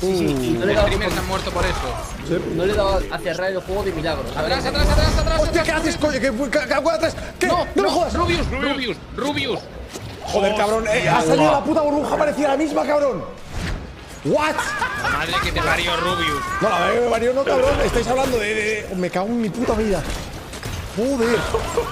Sí, sí, uh. y no le he Los streamers han muerto por eso. no le he dado a cerrar el juego de milagros. Atrás, atrás, atrás, atrás. Hostia, ¿qué haces, coño? ¿Qué, qué, qué, qué atrás? ¿Qué? No, no, me jodas. Rubius, Rubius, Rubius. Joder, cabrón. Eh, ha salido la puta burbuja, parecía la misma, cabrón. What? Madre que te parió Rubius. No, la verdad que me parió, no, cabrón. Estáis hablando de, de- Me cago en mi puta vida. Joder.